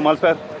Malfer